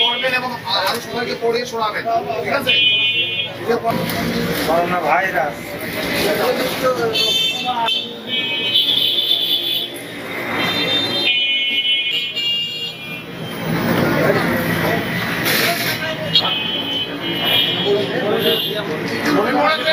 পড়বেন এবং আরও সবাইকে পড়িয়ে শোনাবেন ঠিক আছে করোনা ভাইরাস মনে পড়েছে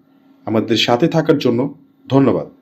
আমাদের সাথে থাকার জন্য ধন্যবাদ।